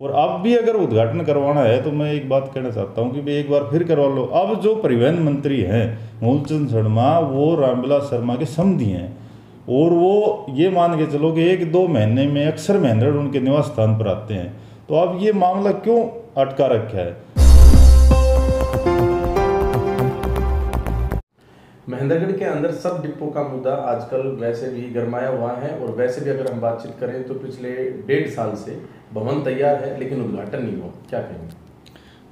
और अब भी अगर उद्घाटन करवाना है तो मैं एक बात कहना चाहता हूँ कि भाई एक बार फिर करवा लो। अब जो परिवहन मंत्री हैं, मूलचंद शर्मा, वो रामविलास शर्मा के समधी हैं, और वो ये मान के चलो कि एक दो महीने में, अक्सर महेंद्र उनके निवास स्थान पर आते हैं। तो अब ये मामला क्यों अटका रखा है? महेंद्रगढ़ के अंदर सब डिपो का मुद्दा आजकल वैसे भी गरमाया हुआ है और वैसे भी अगर हम बातचीत करें तो पिछले डेढ़ साल से भवन तैयार है लेकिन उद्घाटन नहीं हुआ। क्या कहेंगे?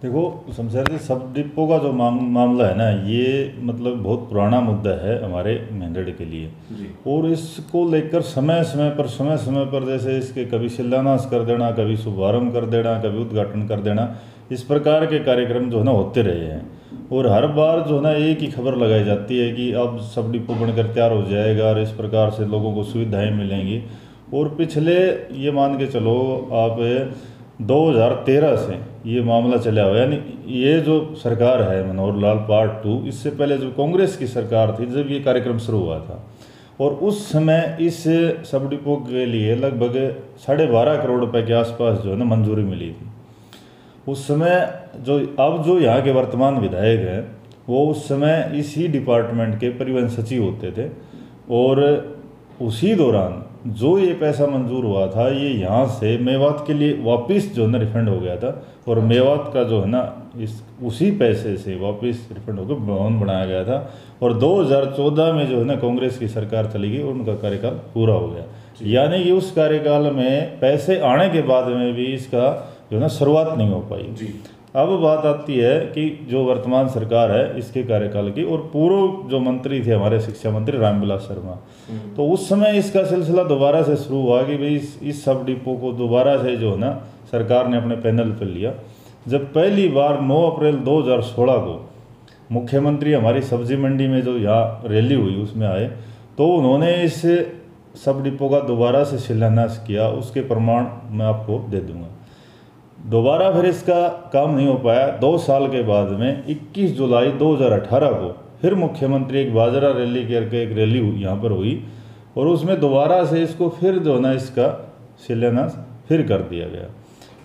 देखो शमशेर जी सब डिपो का जो माम, मामला है ना ये मतलब बहुत पुराना मुद्दा है हमारे महेंद्रगढ़ के लिए। और इसको लेकर समय समय पर समय समय पर जैसे इसके कभी शिलान्यास कर देना कभी शुभारंभ कर देना कभी उद्घाटन कर देना इस प्रकार के कार्यक्रम जो है ना होते रहे हैं। और हर बार जो है ना, एक ही खबर लगाई जाती है कि अब सब डिपो बनकर तैयार हो जाएगा और इस प्रकार से लोगों को सुविधाएँ मिलेंगी। और पिछले, ये मान के चलो आप 2013 से ये मामला चला हुआ यानी ये जो सरकार है मनोहर लाल पार्ट टू, इससे पहले जो कांग्रेस की सरकार थी, जब ये कार्यक्रम शुरू हुआ था, और उस समय इस सब डिपो के लिए लगभग साढ़े बारह करोड़ रुपए के आसपास जो है ना मंजूरी मिली थी। उस समय जो अब जो यहाँ के वर्तमान विधायक हैं वो उस समय इसी डिपार्टमेंट के परिवहन सचिव होते थे और उसी दौरान जो ये पैसा मंजूर हुआ था ये यहाँ से मेवात के लिए वापस जो है ना रिफंड हो गया था और मेवात का जो है ना इस उसी पैसे से वापस रिफंड होकर भवन बनाया गया था और 2014 में जो है ना कांग्रेस की सरकार चली गई और उनका कार्यकाल पूरा हो गया। यानी कि उस कार्यकाल में पैसे आने के बाद में भी इसका जो है ना शुरुआत नहीं हो पाई। जी। अब बात आती है कि जो वर्तमान सरकार है इसके कार्यकाल की और पूर्व जो मंत्री थे हमारे शिक्षा मंत्री रामविलास शर्मा तो उस समय इसका सिलसिला दोबारा से शुरू हुआ कि भाई इस, इस सब डिपो को दोबारा से जो है ना सरकार ने अपने पैनल पर लिया। जब पहली बार 9 अप्रैल 2016 को मुख्यमंत्री हमारी सब्ज़ी मंडी में जो यहाँ रैली हुई उसमें आए तो उन्होंने इस सब डिपो का दोबारा से शिलान्यास किया। उसके प्रमाण मैं आपको दे दूँगा। दोबारा फिर इसका काम नहीं हो पाया। दो साल के बाद में 21 जुलाई 2018 को, फिर मुख्यमंत्री एक बाजरा रैली करके एक रैली यहाँ पर हुई, और उसमें दोबारा से इसको फिर जो ना इसका शिलान्यास फिर कर दिया गया।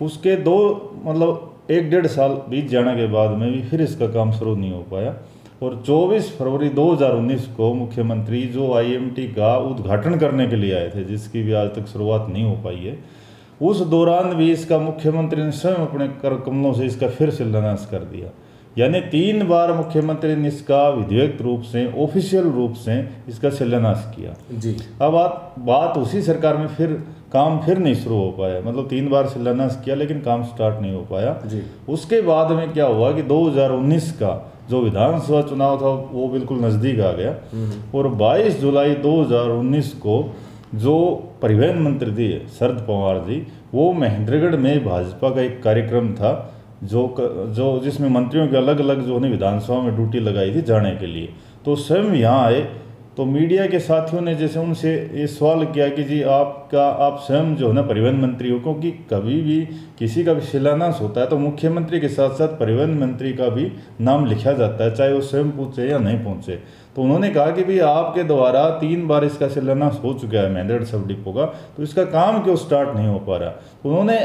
उसके दो मतलब एक डेढ़ साल बीत जाने के बाद में भी फिर इसका काम शुरू नहीं हो पाया। और 24 फरवरी 2019 को मुख्यमंत्री जो आईएमटी का उद्घाटन करने के लिए आए थे, जिसकी भी आज तक शुरुआत नहीं हो पाई है उस दौरान भी इसका मुख्यमंत्री ने स्वयं अपने कर कमलों से इसका फिर शिलान्यास कर दिया। यानी तीन बार मुख्यमंत्री ने इसका विधिवत रूप से ऑफिशियल रूप से इसका शिलान्यास किया। जी। अब बात बात उसी सरकार में फिर काम फिर नहीं शुरू हो पाया। मतलब तीन बार शिलान्यास किया लेकिन काम स्टार्ट नहीं हो पाया। जी। उसके बाद में क्या हुआ कि 2019 का जो विधानसभा चुनाव था वो बिल्कुल नज़दीक आ गया। और 22 जुलाई 2019 को जो परिवहन मंत्री थे शरद पवार जी, वो महेंद्रगढ़ में भाजपा का एक कार्यक्रम था, जो जो जिसमें मंत्रियों के अलग अलग जो है विधानसभा में ड्यूटी लगाई थी जाने के लिए। तो स्वयं यहाँ आए तो मीडिया के साथियों ने जैसे उनसे ये सवाल किया कि जी आपका, आप स्वयं जो है ना परिवहन मंत्री हो, क्योंकि कभी भी किसी का भी शिलान्यास होता है तो मुख्यमंत्री के साथ साथ परिवहन मंत्री का भी नाम लिखा जाता है, चाहे वो स्वयं पूछे या नहीं पहुँचे तो उन्होंने कहा कि भाई आपके द्वारा तीन बार इसका शिलान्यास हो चुका है महेंद्र सब डिपो का। तो इसका काम क्यों स्टार्ट नहीं हो पा रहा? तो उन्होंने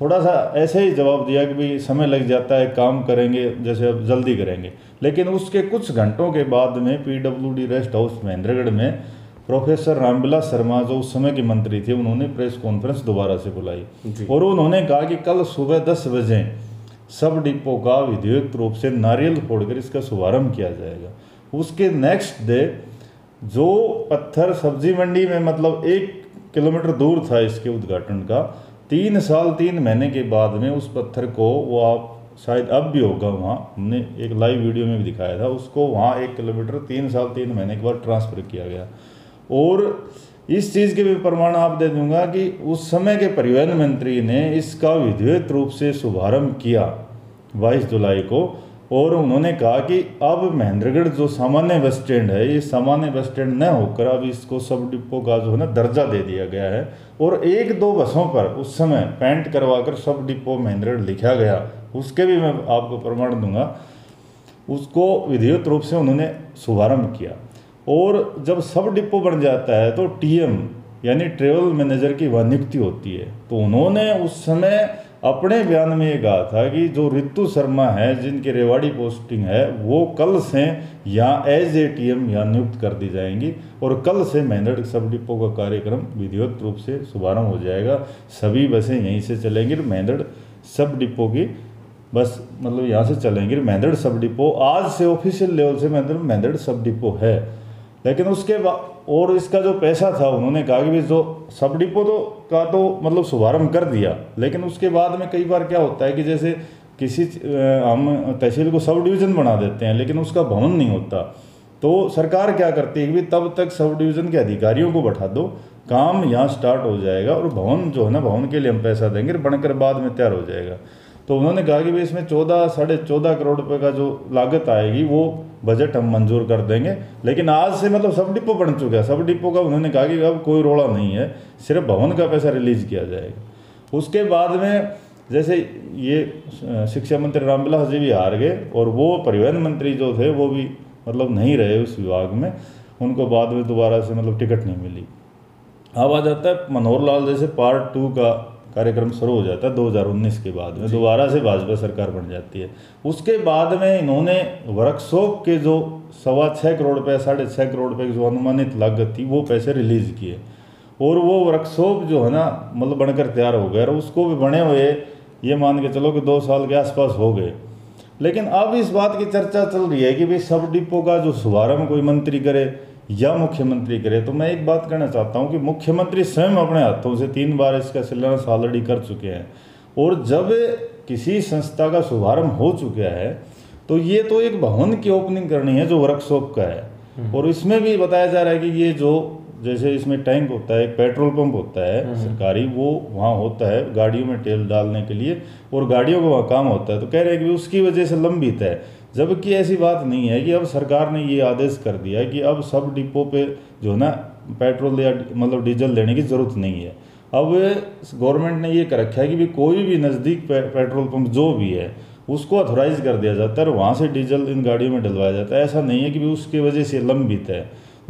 थोड़ा सा ऐसे ही जवाब दिया कि भाई समय लग जाता है काम करेंगे जैसे अब जल्दी करेंगे। लेकिन उसके कुछ घंटों के बाद में पीडब्ल्यूडी रेस्ट हाउस महेंद्रगढ़ में प्रोफेसर रामविलास शर्मा जो उस समय के मंत्री थे उन्होंने प्रेस कॉन्फ्रेंस दोबारा से बुलाई। और उन्होंने कहा कि कल सुबह दस बजे सब डिपो का विधिवत रूप से नारियल फोड़कर इसका शुभारंभ किया जाएगा। उसके नेक्स्ट डे जो पत्थर सब्ज़ी मंडी में मतलब एक किलोमीटर दूर था इसके उद्घाटन का, तीन साल, तीन महीने के बाद में उस पत्थर को वो आप शायद अब भी होगा वहाँ, हमने एक लाइव वीडियो में भी दिखाया था, उसको वहाँ एक किलोमीटर, तीन साल, तीन महीने के बाद ट्रांसफ़र किया गया। और इस चीज़ के भी प्रमाण आप दे दूँगा कि उस समय के परिवहन मंत्री ने इसका विधिवत रूप से शुभारंभ किया 22 जुलाई को। और उन्होंने कहा कि अब महेंद्रगढ़ जो सामान्य बस स्टैंड है, ये सामान्य बस स्टैंड न होकर अब इसको सब डिपो का जो है ना दर्जा दे दिया गया है। और एक दो बसों पर उस समय पेंट करवाकर सब डिपो महेंद्रगढ़ लिखा गया। उसके भी मैं आपको प्रमाण दूँगा। उसको विधिवत रूप से उन्होंने शुभारंभ किया। और जब सब डिपो बन जाता है तो टीएम यानी ट्रेवल मैनेजर की वह नियुक्ति होती है। तो उन्होंने उस समय अपने बयान में ये कहा था कि जो रितु शर्मा है, जिनकी रेवाड़ी पोस्टिंग है, वो कल से यहाँ एज ए टी एम यहाँ नियुक्त कर दी जाएँगी और कल से मेहनत सब डिपो का कार्यक्रम विधिवत रूप से शुभारंभ हो जाएगा। सभी बसें यहीं से चलेंगी मेहनत सब डिपो की बस मतलब यहाँ से चलेंगी मेहनत सब डिपो आज से ऑफिशियल लेवल से मेहनत मेहनत सब डिपो है। लेकिन उसके और इसका जो पैसा था, उन्होंने कहा कि जो सब डिपो तो का तो मतलब शुभारंभ कर दिया, लेकिन उसके बाद में कई बार क्या होता है कि जैसे किसी हम तहसील को सब डिवीज़न बना देते हैं, लेकिन उसका भवन नहीं होता। तो सरकार क्या करती है कि तब तक सब डिवीज़न के अधिकारियों को बैठा दो, काम यहाँ स्टार्ट हो जाएगा और भवन जो है ना, भवन के लिए हम पैसा देंगे बनकर बाद में तैयार हो जाएगा। तो उन्होंने कहा कि भाई इसमें चौदह, साढ़े चौदह करोड़ रुपए का जो लागत आएगी, वो बजट हम मंजूर कर देंगे। लेकिन आज से मतलब सब डिपो बन चुका है। सब डिपो का उन्होंने कहा कि अब कोई रोड़ा नहीं है, सिर्फ़ भवन का पैसा रिलीज़ किया जाएगा। उसके बाद में जैसे ये शिक्षा मंत्री रामविलास जी भी हार गए और वो परिवहन मंत्री जो थे, वो भी मतलब नहीं रहे उस विभाग में। उनको बाद में दोबारा से मतलब टिकट नहीं मिली। अब आ जाता है मनोहर लाल जैसे पार्ट टू का कार्यक्रम शुरू हो जाता है 2019 के बाद में, दोबारा से भाजपा सरकार बन जाती है। उसके बाद में इन्होंने वर्कशॉप के जो सवा छः करोड़ रुपये साढ़े छः करोड़ रुपये की जो अनुमानित लागत थी, वो पैसे रिलीज़ किए। और वो वर्कशॉप जो है ना मतलब बनकर तैयार हो गया और उसको भी बने हुए, ये मान के चलो कि दो साल के आसपास हो गए। लेकिन अब इस बात की चर्चा चल रही है कि भाई सब डिपो का जो शुभारंभ कोई मंत्री करे या मुख्यमंत्री करे तो मैं एक बात कहना चाहता हूँ कि मुख्यमंत्री स्वयं अपने हाथों से तीन बार इसका शिलान्यास ऑलरेडी कर चुके हैं और जब किसी संस्था का शुभारंभ हो चुका है तो ये तो एक भवन की ओपनिंग करनी है जो वर्कशॉप का है हम्म। और इसमें भी बताया जा रहा है कि ये जो जैसे इसमें टैंक होता है पेट्रोल पंप होता है हम्म। सरकारी वो वहाँ होता है गाड़ियों में तेल डालने के लिए और गाड़ियों का वहाँ काम होता है तो कह रहे हैं कि उसकी वजह से लंबित है जबकि ऐसी बात नहीं है कि अब सरकार ने ये आदेश कर दिया कि अब सब डिपो पे जो है ना पेट्रोल या मतलब डीजल लेने की ज़रूरत नहीं है। अब गवर्नमेंट ने ये कर रखा है कि भी कोई भी नज़दीक पे, पेट्रोल पंप जो भी है उसको अथोराइज कर दिया जाता है और वहाँ से डीजल इन गाड़ियों में डलवाया जाता है। ऐसा नहीं है कि भी उसकी वजह से लंबित है।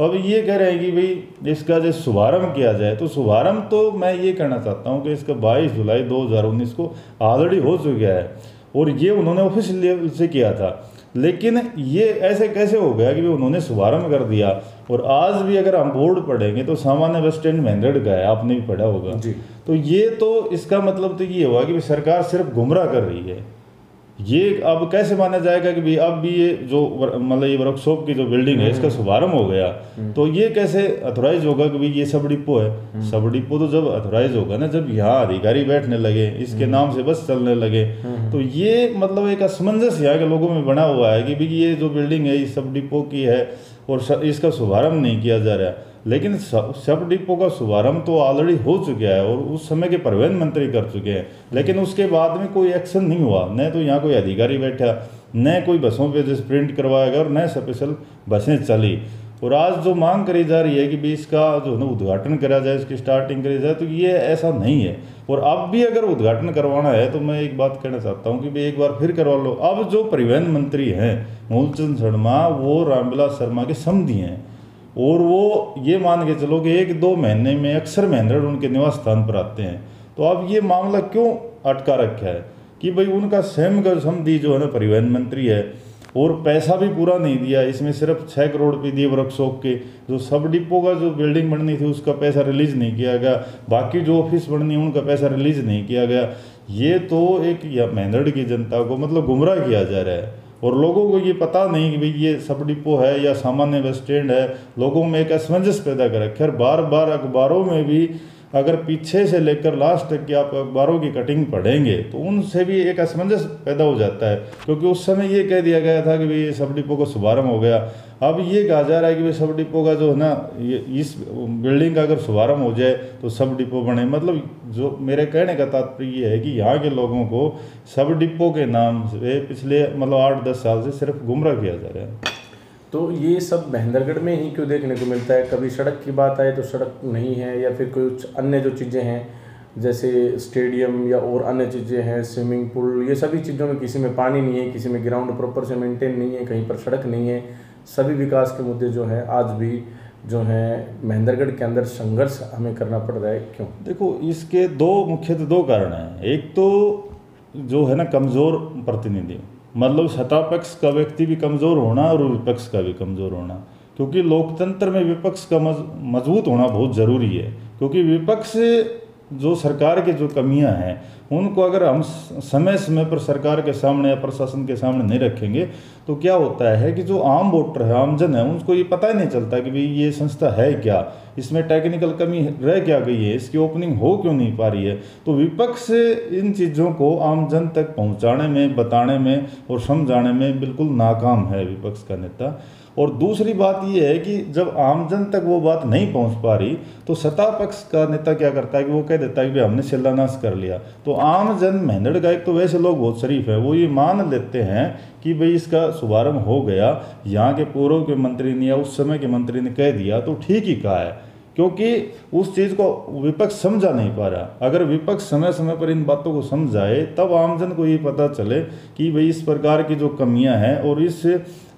अब ये कह रहे हैं कि भाई इसका जो शुभारंभ किया जाए तो शुभारंभ तो मैं ये कहना चाहता हूँ कि इसका 22 जुलाई 2019 को ऑलरेडी हो चुका है और ये उन्होंने ऑफ़िस लेवल से किया था। लेकिन ये ऐसे कैसे हो गया कि उन्होंने शुभारंभ कर दिया? और आज भी अगर हम बोर्ड पढ़ेंगे तो सामान्य बस स्टैंड मैंड्रेड का है आपने भी पढ़ा होगा। तो ये तो इसका मतलब तो ये हुआ कि सरकार सिर्फ़ गुमराह कर रही है। ये अब कैसे माना जाएगा कि भाई अब भी ये जो मतलब ये वर्कशॉप की जो बिल्डिंग है इसका हम्म। शुभारंभ हो गया हम्म। तो ये कैसे अथोराइज होगा कि भाई ये सब डिपो है हम्म। सब डिपो तो जब अथोराइज होगा ना जब यहाँ अधिकारी बैठने लगे इसके नाम से बस चलने लगे तो ये मतलब एक असमंजस यहाँ के लोगों में बना हुआ है कि भाई ये जो बिल्डिंग है ये सब डिपो की है और इसका शुभारंभ नहीं किया जा रहा लेकिन सब डिपो का शुभारंभ तो ऑलरेडी हो चुका है और उस समय के परिवहन मंत्री कर चुके हैं, लेकिन उसके बाद में कोई एक्शन नहीं हुआ। न तो यहाँ कोई अधिकारी बैठा, न कोई बसों पे जैसे प्रिंट करवाया गया और न स्पेशल बसें चली। और आज जो मांग करी जा रही है कि भी इसका जो है उद्घाटन करा जाए, इसकी स्टार्टिंग करी जाए तो ये ऐसा नहीं है। और अब भी अगर उद्घाटन करवाना है तो मैं एक बात कहना चाहता हूँ कि भाई एक बार फिर करवा लो। अब जो परिवहन मंत्री हैं, मूलचंद शर्मा, वो रामविलास शर्मा के समधी हैं। और वो ये मान के चलो कि एक दो महीने में, अक्सर महेंद्र उनके निवास स्थान पर आते हैं। तो अब ये मामला क्यों अटका रखा है कि भाई उनका स्वयं का जो है ना, परिवहन मंत्री है, और पैसा भी पूरा नहीं दिया, इसमें सिर्फ़ छः करोड़ रुपये दिए वर्कशॉप के। जो सब डिपो का जो बिल्डिंग बननी थी, उसका पैसा रिलीज़ नहीं किया गया। बाकी जो ऑफ़िस बननी उनका पैसा रिलीज़ नहीं किया गया। ये तो एक महेंद्र की जनता को मतलब गुमराह किया जा रहा है। और लोगों को ये पता नहीं कि भाई ये सब डिपो है या सामान्य बस स्टैंड है, लोगों में एक असमंजस पैदा कर खैर बार बार अखबारों में भी अगर पीछे से लेकर लास्ट तक की आप अखबारों की कटिंग पढ़ेंगे तो उनसे भी एक असमंजस पैदा हो जाता है। क्योंकि उस समय ये कह दिया गया था कि भाई ये सब डिपो का शुभारंभ हो गया। अब ये कहा जा रहा है कि भाई सब डिपो का जो है ना, ये इस बिल्डिंग का अगर शुभारंभ हो जाए तो सब डिपो बने। मतलब जो मेरे कहने का तात्पर्य ये है कि यहाँ के लोगों को सब डिपो के नाम से पिछले मतलब आठ दस साल से सिर्फ़ गुमराह किया जा रहा है। तो ये सब महेंद्रगढ़ में ही क्यों देखने को मिलता है? कभी सड़क की बात आए तो सड़क नहीं है या फिर कुछ अन्य जो चीज़ें हैं, जैसे स्टेडियम या और अन्य चीज़ें हैं, स्विमिंग पूल, ये सभी चीज़ों में किसी में पानी नहीं है, किसी में ग्राउंड प्रॉपर से मेंटेन नहीं है, कहीं पर सड़क नहीं है। सभी विकास के मुद्दे जो हैं, आज भी जो है महेंद्रगढ़ के अंदर संघर्ष हमें करना पड़ रहा है। क्यों? देखो, इसके दो मुख्यतः दो कारण हैं। एक तो जो है ना, कमज़ोर प्रतिनिधि। मतलब सत्ता पक्ष का व्यक्ति भी कमज़ोर होना और विपक्ष का भी कमज़ोर होना। क्योंकि लोकतंत्र में विपक्ष का मज़बूत होना बहुत ज़रूरी है। क्योंकि विपक्ष जो सरकार की जो कमियाँ हैं, उनको अगर हम समय समय पर सरकार के सामने या प्रशासन के सामने नहीं रखेंगे तो क्या होता है कि जो आम वोटर है, आमजन है, उनको ये पता ही नहीं चलता कि भाई ये संस्था है क्या? इसमें टेक्निकल कमी रह क्या गई है? इसकी ओपनिंग हो क्यों नहीं पा रही है? तो विपक्ष इन चीज़ों को आमजन तक पहुँचाने में, बताने में और समझाने में बिल्कुल नाकाम है विपक्ष का नेता। और दूसरी बात यह है कि जब आमजन तक वो बात नहीं पहुँच पा रही तो सत्ता पक्ष का नेता क्या करता है कि वो कह देता है कि हमने शिलान्यास कर लिया। तो आमजन, मेहनत का एक तो वैसे लोग बहुत शरीफ है, वो ये मान लेते हैं कि भाई इसका शुभारंभ हो गया, यहाँ के पूर्व के मंत्री ने या उस समय के मंत्री ने कह दिया तो ठीक ही कहा है। क्योंकि उस चीज़ को विपक्ष समझा नहीं पा रहा। अगर विपक्ष समय समय पर इन बातों को समझाए, तब आमजन को ये पता चले कि भाई इस प्रकार की जो कमियाँ हैं और इस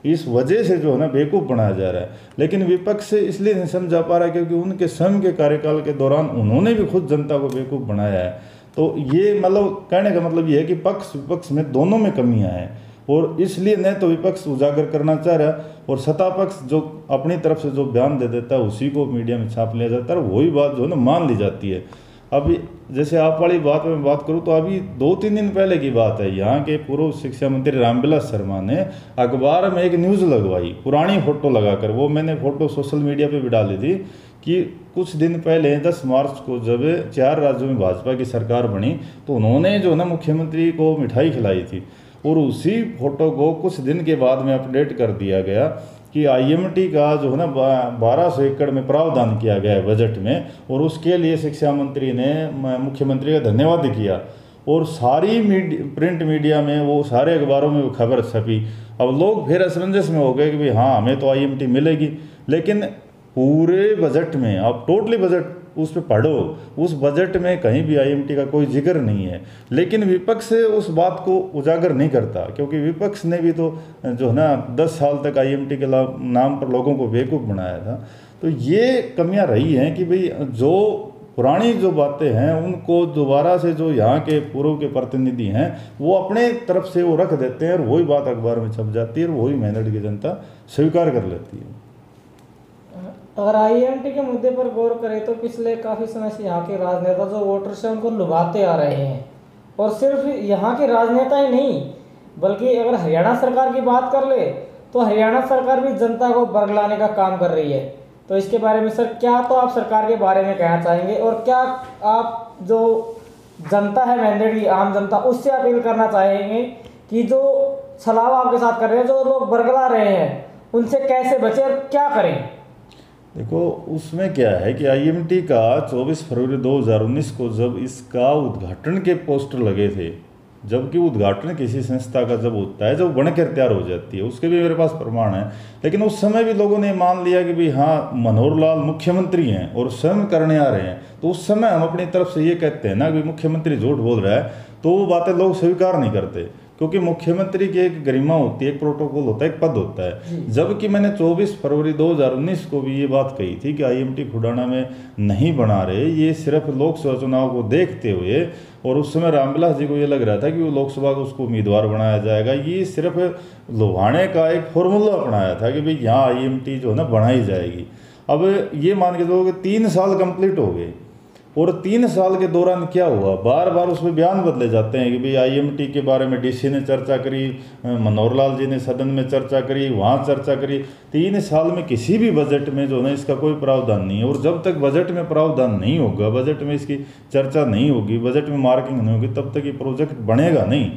इस वजह से जो है ना बेवकूफ़ बनाया जा रहा है। लेकिन विपक्ष से इसलिए नहीं समझा पा रहा है क्योंकि उनके स्वयं के कार्यकाल के दौरान उन्होंने भी खुद जनता को बेवकूफ़ बनाया है। तो ये मतलब कहने का मतलब ये है कि पक्ष विपक्ष में दोनों में कमियाँ हैं और इसलिए न तो विपक्ष उजागर करना चाह रहा और सत्ता पक्ष जो अपनी तरफ़ से जो बयान दे देता है उसी को मीडिया में छाप लिया जाता है वही बात जो है ना मान ली जाती है। अभी जैसे आप वाली बात में बात करूँ तो अभी दो तीन दिन पहले की बात है। यहाँ के पूर्व शिक्षा मंत्री रामविलास शर्मा ने अखबार में एक न्यूज़ लगवाई, पुरानी फ़ोटो लगाकर। वो मैंने फ़ोटो सोशल मीडिया पे भी डाली थी कि कुछ दिन पहले 10 मार्च को जब चार राज्यों में भाजपा की सरकार बनी तो उन्होंने जो ना मुख्यमंत्री को मिठाई खिलाई थी और उसी फ़ोटो को कुछ दिन के बाद में अपडेट कर दिया गया कि आईएमटी का जो है ना बारह सौ एकड़ में प्रावधान किया गया है बजट में, और उसके लिए शिक्षा मंत्री ने मुख्यमंत्री का धन्यवाद किया। और सारी मीडिया प्रिंट मीडिया में, वो सारे अखबारों में वो खबर छपी। अब लोग फिर असमंजस में हो गए कि भाई हाँ हमें तो आईएमटी मिलेगी। लेकिन पूरे बजट में, अब टोटली बजट उस पर पढ़ो, उस बजट में कहीं भी आईएमटी का कोई ज़िक्र नहीं है। लेकिन विपक्ष उस बात को उजागर नहीं करता, क्योंकि विपक्ष ने भी तो जो है ना, दस साल तक आईएमटी के नाम पर लोगों को बेवकूफ़ बनाया था। तो ये कमियाँ रही हैं कि भाई, जो पुरानी जो बातें हैं, उनको दोबारा से जो यहाँ के पूर्व के प्रतिनिधि हैं, वो अपने तरफ़ से वो रख देते हैं और वही बात अखबार में छप जाती है और वही मेहनत की जनता स्वीकार कर लेती है अगर आईएमटी के मुद्दे पर गौर करें तो पिछले काफ़ी समय से यहाँ के राजनेता जो वोटर्स हैं, उनको लुभाते आ रहे हैं। और सिर्फ़ यहाँ के राजनेता ही नहीं, बल्कि अगर हरियाणा सरकार की बात कर ले तो हरियाणा सरकार भी जनता को बरगलाने का काम कर रही है। तो इसके बारे में सर, क्या तो आप सरकार के बारे में कहना चाहेंगे? और क्या आप जो जनता है मैंडेट की आम जनता, उससे अपील करना चाहेंगे कि जो छलावा आपके साथ कर रहे हैं, जो लोग बरगला रहे हैं, उनसे कैसे बचे और क्या करें? देखो, उसमें क्या है कि आईएमटी का 24 फरवरी 2019 को जब इसका उद्घाटन के पोस्टर लगे थे, जबकि उद्घाटन किसी संस्था का जब होता है, जब बनकर तैयार हो जाती है, उसके भी मेरे पास प्रमाण है। लेकिन उस समय भी लोगों ने मान लिया कि भाई हाँ मनोहर लाल मुख्यमंत्री हैं और स्वयं करने आ रहे हैं। तो उस समय हम अपनी तरफ़ से ये कहते हैं ना कि मुख्यमंत्री झूठ बोल रहा है तो वो बातें लोग स्वीकार नहीं करते। क्योंकि मुख्यमंत्री की एक गरिमा होती है एक प्रोटोकॉल होता है एक पद होता है। जबकि मैंने 24 फरवरी 2019 को भी ये बात कही थी कि आईएमटी खुडाना में नहीं बना रहे ये सिर्फ़ लोकसभा चुनाव को देखते हुए और उस समय रामविलास जी को ये लग रहा था कि वो लोकसभा को उसको उम्मीदवार बनाया जाएगा। ये सिर्फ़ लोहाने का एक फॉर्मूला अपनाया था कि भाई यहाँ आई जो है ना बनाई जाएगी। अब ये मान के चलो कि तीन साल कंप्लीट हो गए। और तीन साल के दौरान क्या हुआ? बार बार उसमें बयान बदले जाते हैं कि भाई आईएमटी के बारे में डीसी ने चर्चा करी, मनोहर लाल जी ने सदन में चर्चा करी, वहाँ चर्चा करी। तीन साल में किसी भी बजट में जो है इसका कोई प्रावधान नहीं है। और जब तक बजट में प्रावधान नहीं होगा, बजट में इसकी चर्चा नहीं होगी, बजट में मार्किंग नहीं होगी, तब तक ये प्रोजेक्ट बनेगा नहीं।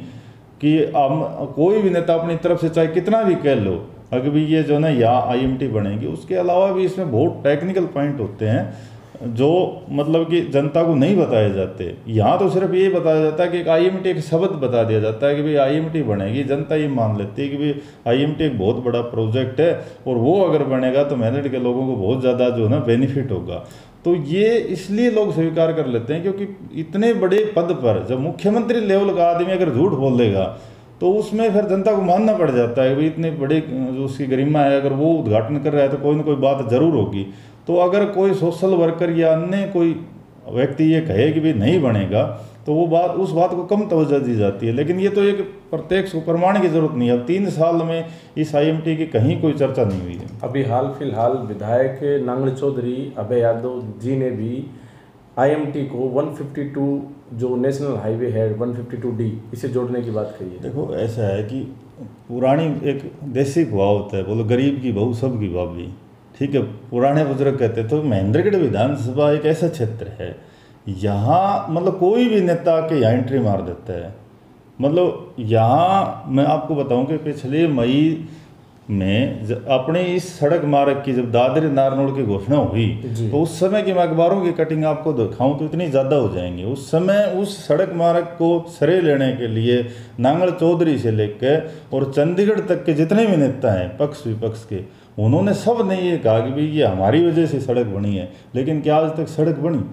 कि हम कोई भी नेता अपनी तरफ़ से चाहे कितना भी कह लो, अगर भी ये जो है ना या आई बनेगी, उसके अलावा भी इसमें बहुत टेक्निकल पॉइंट होते हैं। जो मतलब कि जनता को नहीं बताए जाते। यहाँ तो सिर्फ़ ये बताया जाता है कि एक आईएमटी एक शब्द बता दिया जाता है कि भाई आईएमटी बनेगी, जनता ये मान लेती है कि भाई आईएमटी एक बहुत बड़ा प्रोजेक्ट है और वो अगर बनेगा तो मेहनत के लोगों को बहुत ज़्यादा जो है ना बेनिफिट होगा। तो ये इसलिए लोग स्वीकार कर लेते हैं क्योंकि इतने बड़े पद पर जब मुख्यमंत्री लेवल का आदमी अगर झूठ बोल देगा तो उसमें फिर जनता को मानना पड़ जाता है भाई इतने बड़े जो उसकी गरिमा है, अगर वो उद्घाटन कर रहा है तो कोई ना कोई बात ज़रूर होगी। तो अगर कोई सोशल वर्कर या अन्य कोई व्यक्ति ये कहे कि भाई नहीं बनेगा तो वो बात उस बात को कम तवज्जो दी जाती है। लेकिन ये तो एक प्रत्यक्ष प्रमाण की ज़रूरत नहीं है। अब तीन साल में इस आईएमटी की कहीं कोई चर्चा नहीं हुई है। अभी हाल फ़िलहाल विधायक नांगल चौधरी अभय यादव जी ने भी आईएमटी को 152 जो नेशनल हाईवे है 152 डी इसे जोड़ने की बात कही है। देखो ऐसा है कि पुरानी एक देसी भाव होता है बोलो गरीब की बहू सब की भाभी। ठीक है पुराने बुज़ुर्ग कहते तो महेंद्रगढ़ विधानसभा एक ऐसा क्षेत्र है यहाँ मतलब कोई भी नेता के यहाँ एंट्री मार देता है। मतलब यहाँ मैं आपको बताऊँ कि पिछले मई में अपने इस सड़क मार्ग की जब दादरी नारनौल की घोषणा हुई तो उस समय की मैं अखबारों की कटिंग आपको दिखाऊँ तो इतनी ज़्यादा हो जाएँगी। उस समय उस सड़क मार्ग को सरे लेने के लिए नांगल चौधरी से लेकर और चंडीगढ़ तक के जितने भी नेता हैं पक्ष विपक्ष के उन्होंने सबने ये कहा कि भाई ये हमारी वजह से सड़क बनी है, लेकिन क्या आज तक सड़क बनी?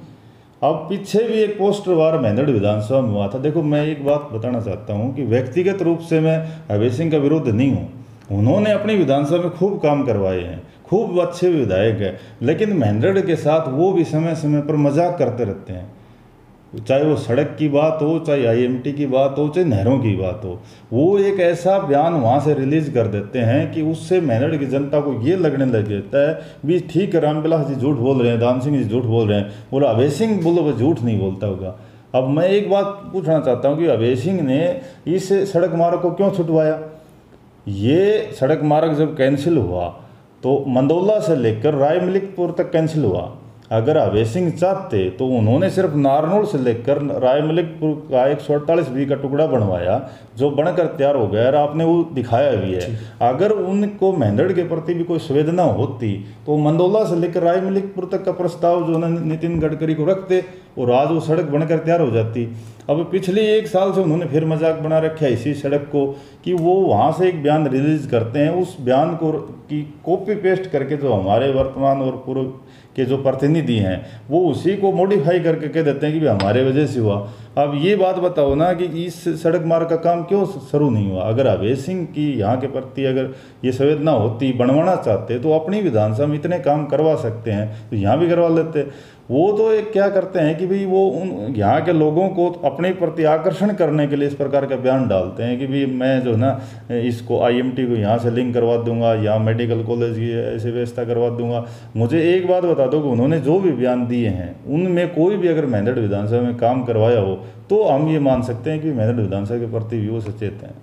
अब पीछे भी एक पोस्टर वार महेंद्र विधानसभा में हुआ था। देखो, मैं एक बात बताना चाहता हूँ कि व्यक्तिगत रूप से मैं अभय सिंह का विरोध नहीं हूँ। उन्होंने अपनी विधानसभा में खूब काम करवाए हैं, खूब अच्छे विधायक हैं, लेकिन महेंद्र के साथ वो भी समय समय पर मज़ाक करते रहते हैं। चाहे वो सड़क की बात हो, चाहे आईएमटी की बात हो, चाहे नहरों की बात हो, वो एक ऐसा बयान वहाँ से रिलीज़ कर देते हैं कि उससे मेरठ की जनता को ये लगने लग जाता है भी ठीक है रामविलास जी झूठ बोल रहे हैं, दान सिंह जी झूठ बोल रहे हैं, बोला, अभय सिंह बोलो वो झूठ नहीं बोलता होगा। अब मैं एक बात पूछना चाहता हूँ कि अभय सिंह ने इस सड़क मार्ग को क्यों छुटवाया? ये सड़क मार्ग जब कैंसिल हुआ तो मंदौला से लेकर रायमलिकपुर तक कैंसिल हुआ। अगर अभय सिंह चाहते तो उन्होंने सिर्फ़ नारनौल से लेकर राय मलिकपुर का एक सौ अड़तालीस बी का टुकड़ा बनवाया जो बनकर तैयार हो गया और आपने वो दिखाया भी है। अगर उनको मेहंदड़ के प्रति भी कोई संवेदना होती तो मंदोला से लेकर राय मलिकपुर तक का प्रस्ताव जो नितिन गडकरी को रखते और आज वो सड़क बनकर तैयार हो जाती। अब पिछले एक साल से उन्होंने फिर मज़ाक बना रखा है इसी सड़क को कि वो वहाँ से एक बयान रिलीज़ करते हैं। उस बयान को की कॉपी पेस्ट करके जो हमारे वर्तमान और पूर्व के जो प्रतिनिधि हैं, वो उसी को मॉडिफाई करके कह देते हैं कि भाई हमारे वजह से हुआ। अब ये बात बताओ ना कि इस सड़क मार्ग का काम क्यों शुरू नहीं हुआ? अगर अभय सिंह की यहाँ के प्रति अगर ये संवेदना होती, बनवाना चाहते तो अपनी विधानसभा में इतने काम करवा सकते हैं तो यहाँ भी करवा लेते। वो तो एक क्या करते हैं कि भाई वो उन, यहाँ के लोगों को अपने प्रति आकर्षण करने के लिए इस प्रकार का बयान डालते हैं कि भाई मैं जो है ना, इसको आईएमटी को यहाँ से लिंक करवा दूँगा या मेडिकल कॉलेज की ऐसी व्यवस्था करवा दूँगा। मुझे एक बात बता दो कि उन्होंने जो भी बयान दिए हैं, उनमें कोई भी अगर मेहनत विधानसभा में काम करवाया हो तो हम ये मान सकते हैं कि मेहनत विधानसभा के प्रति भी वो सचेत हैं।